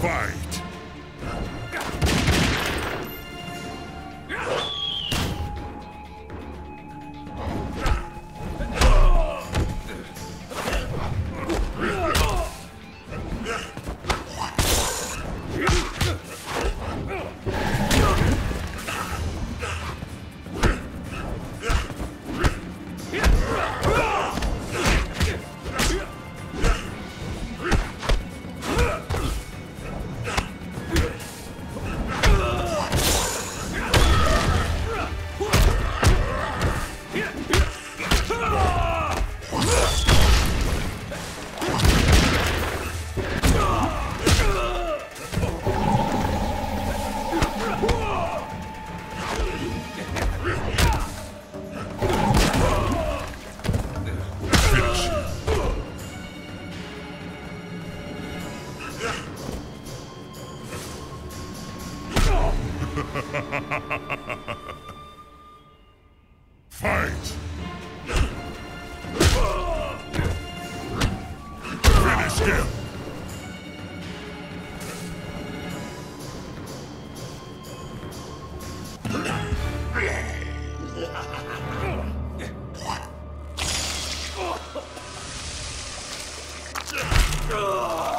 Fight! Fight! 这